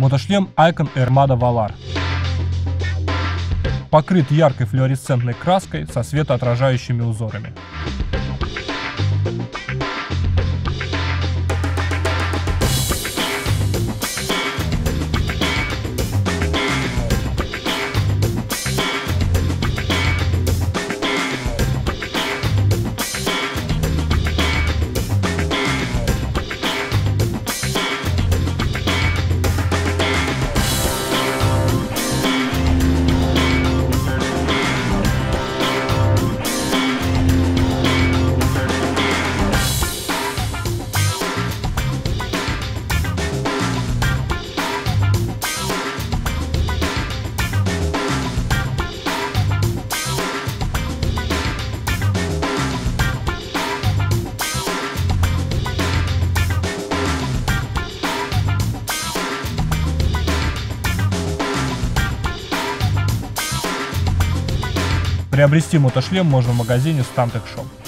Мотошлем Icon Armada Valar. Покрыт яркой флуоресцентной краской со светоотражающими узорами. Приобрести мотошлем можно в магазине Stantec Shop.